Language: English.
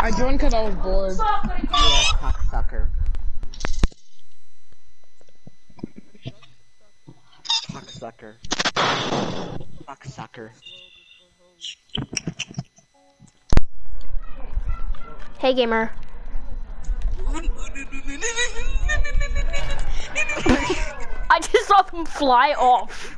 I joined because I was bored. Yeah, cocksucker. Cocksucker. Cocksucker. Hey, gamer. I just saw them fly off.